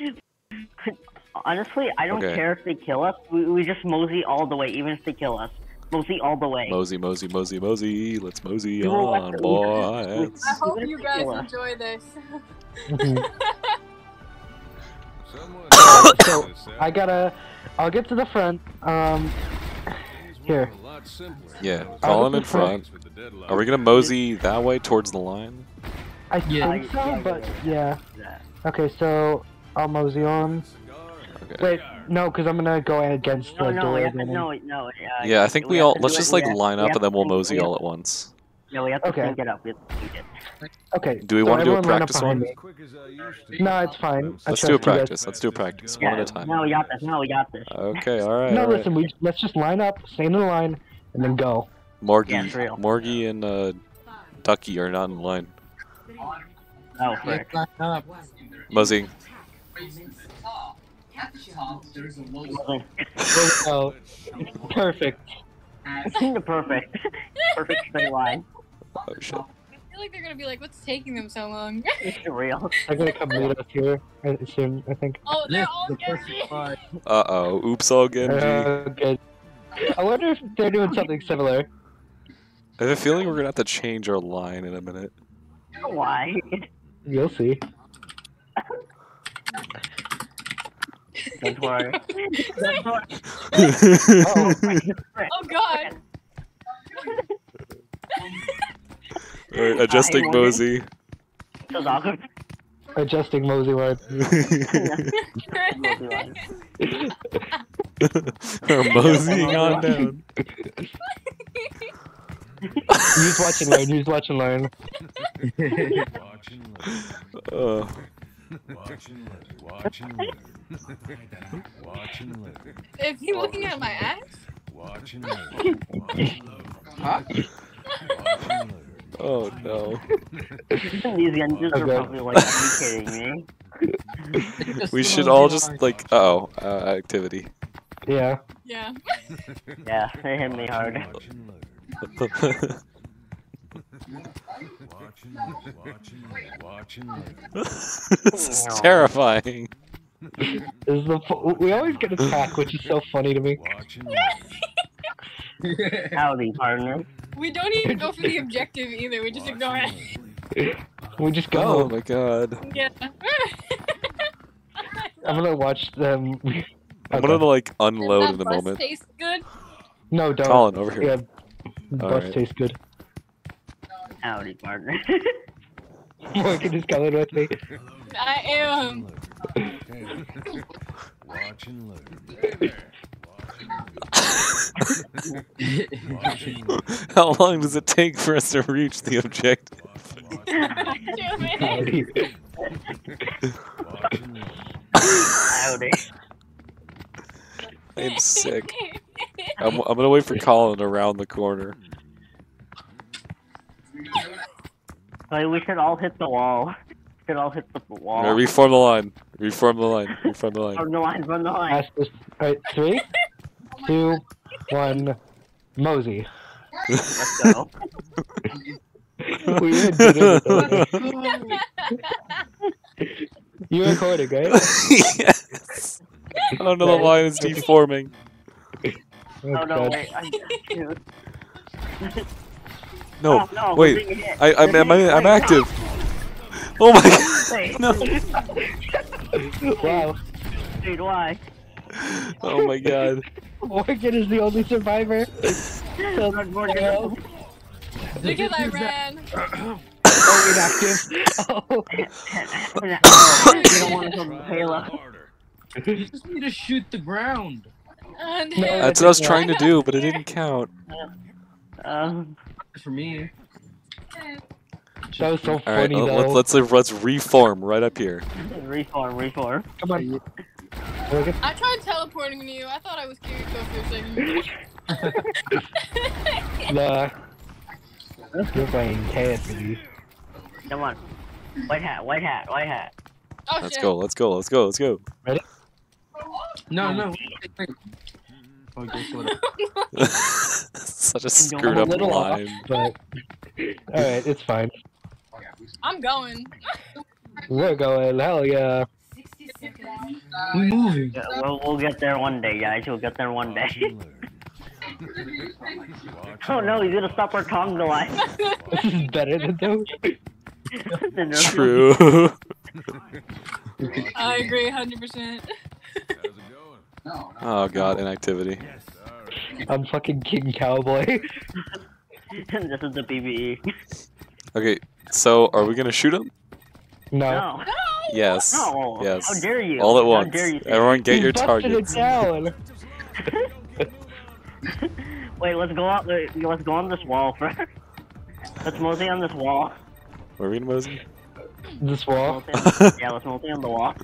Honestly, I don't Okay. care if they kill us. We, we just mosey all the way, even if they kill us. Mosey all the way. Mosey, mosey, mosey, mosey. Let's mosey We were on, left- boys. I hope you guys enjoy this. Mhm. so I gotta. I'll get to the front. Um, here. Yeah, I'll call him in front. Are we gonna mosey that way towards the line? I Yeah. think so, Yeah, but yeah, yeah. Okay, so I'll mosey on. Okay. Wait, no, because I'm gonna go against the No, no, door. we have no, no. Uh, Yeah, I think we have all. Let's just it- like we line we up and then we'll mosey we all at once. Yeah, we have to Okay. sync it up. We have to. Okay. Do we so wanna do a everyone line up practice one? No, it's fine. Let's do a practice. Let's do a practice. One Yeah, at a time. No, we got this. No, we got this. Okay, alright. No, alright. listen. We let's just line up, stay in the line, and then go. Morgie, Yeah, it's. Morgie and uh, Ducky are not in line. Oh, frick. Let's line up. Mosey. Oh, perfect. the perfect, perfect straight line. Oh shit. I feel like they're gonna be like, what's taking them so long? It's real. They're gonna come meet us here soon. I think. oh, they're all the Genji. perfect. Uh oh. Oops all Genji. Uh, good. I wonder if they're doing something similar. I have a feeling we're gonna have to change our line in a minute. Why? You'll see. Don't worry. Don't worry. Oh, Oh god. Alright, adjusting Hi, Mosey. Adjusting Mosey line. Mosey line. We're moseying on down. Use watch and learn. Use watch and learn. Uh, Is he looking at my ass? Huh? oh no. These Genjis are Okay. probably like, are you kidding me? We should all just like uh oh, uh, activity. Yeah. Yeah. Yeah, they hit me hard. this is terrifying. This is the fu- we always get attacked, which is so funny to me. Howdy, partner. We don't even go for the objective either. We just ignore it. We just go. Oh my god. Yeah. I'm gonna watch them. I'm gonna like unload Does in the that bus moment. Taste good. No, don't. Colin, over here. Yeah. Bus Alright. tastes good. Howdy, partner. Morgan is coming with me. I am. How long does it take for us to reach the objective? Two minutes. I'm sick. I'm, I'm gonna wait for Colin around the corner. Like, we should all hit the wall. We should all hit the wall. Alright, reform the line. Reform the line. Reform the line. Run the line, run the line. Ask this. Alright, three, oh two, one. Mosey. Let's go. we even did it. You recorded, right? yes. I don't know the line is deforming. Oh, Oh no, wait. I, shoot. No, Oh, no, wait. I, I'm, We're I'm, I'm active. Oh my god. No. Wow. Dude, why? Oh my god. Morgan is the only survivor. Run, Morgan. Because I ran. Oh, inactive. Oh. you don't want to kill the payload. You just need to shoot the ground. And No, That's what I was trying to do, but it didn't count. Um, For me. That was so All right, funny uh, though. let's let's let's reform right up here. reform, reform. Come on. I tried teleporting to you. I thought I was Kiriko for a second. The. You're playing KSD. Come on. White hat, white hat, white hat. Oh Let's shit. go. Let's go. Let's go. Let's go. Ready? No, no. wait, wait. Oh, guess what? Such a I'm screwed up line. but alright, it's fine. I'm going. We're going. Hell yeah. We're moving. Yeah, We'll, we'll get there one day, guys. We'll get there one day. oh no, he's gonna stop our conga line. This is better than those. The nerf- True. I agree, hundred percent. oh god, inactivity. I'm fucking King Cowboy. this is the PBE. Okay, so are we gonna shoot him? No. No, Yes. no. Yes. How dare you? All at How once. dare you? say Everyone get He your busted targets. it down. Wait, let's go out. wait, Let's go on this wall first. Let's mosey on this wall. Were we in Mosey? This wall. Mosey on- yeah, let's mosey on the wall.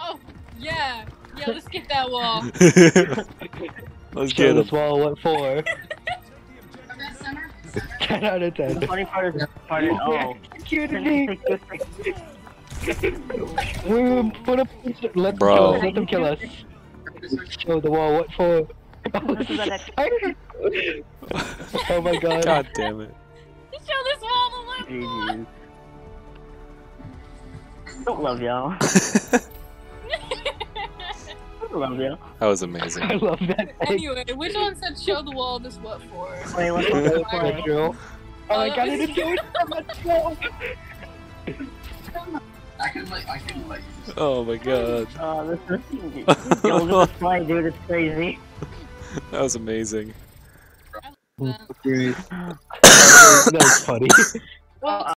Oh, yeah. Yeah, let's get that wall. Let's Show get this wall what for. 10 out of The 10. funny part is, part is oh. Cutie. We put up. Let them Bro. kill us. Let them kill us. Show the wall what for. Oh, This is an ex- oh my god. God damn it. Show this wall the left Don't mm-hmm. love y'all. Don't love oh y'all. That was amazing. I love that. Anyway, which one said show the wall this what for? Wait, let's go this way. Metro. Oh, I got it in doing Metro. Oh my god. Oh, this is. Yo, look at this dude. It's crazy. That was amazing. That was funny. Well,